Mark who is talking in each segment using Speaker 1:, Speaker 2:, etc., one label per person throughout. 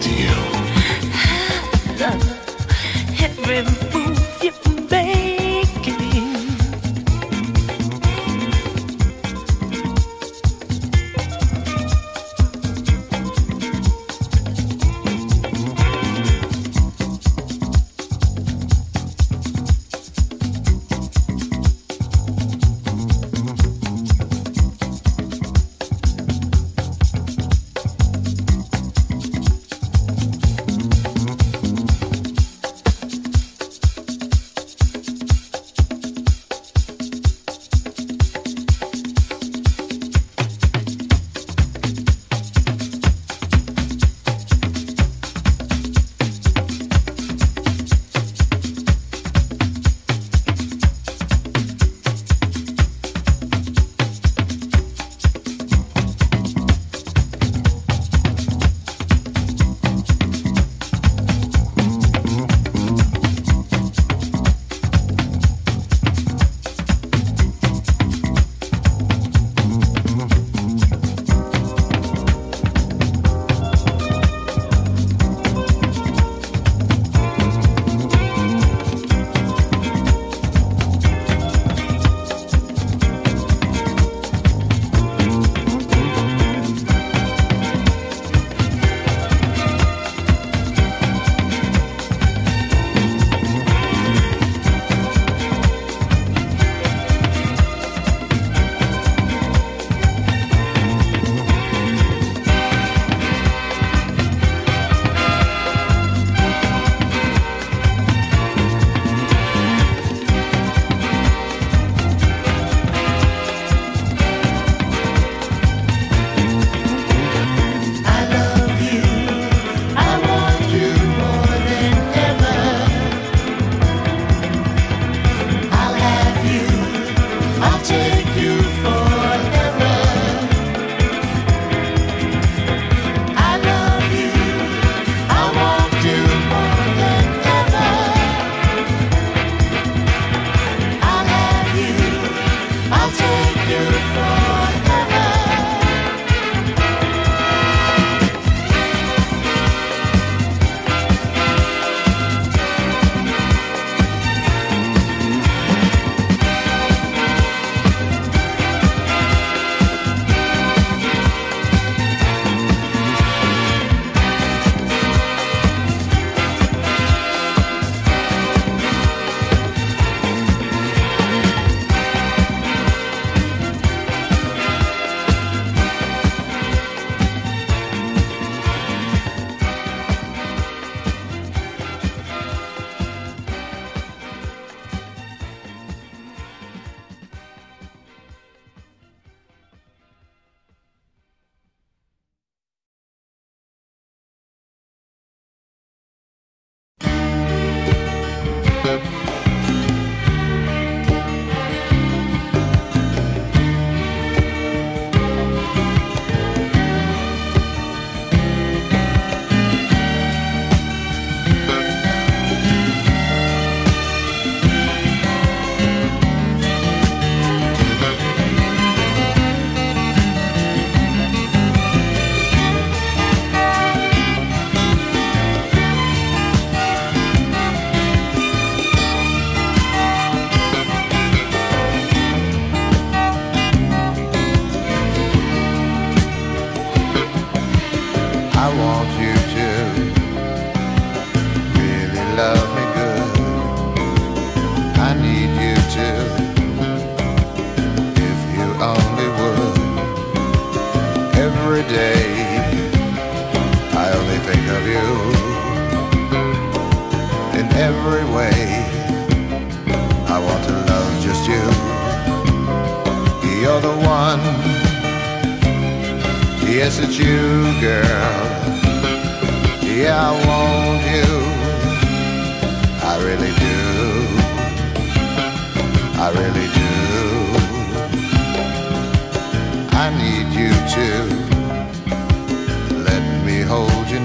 Speaker 1: to you.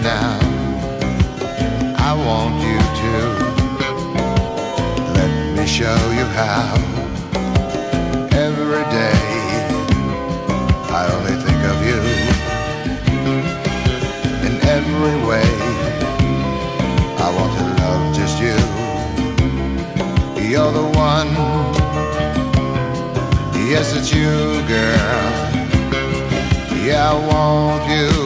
Speaker 1: now. I want you to let me show you how. Every day I only think of you in every way. I want to love just you. You're the one. Yes, it's you, girl. Yeah, I want you.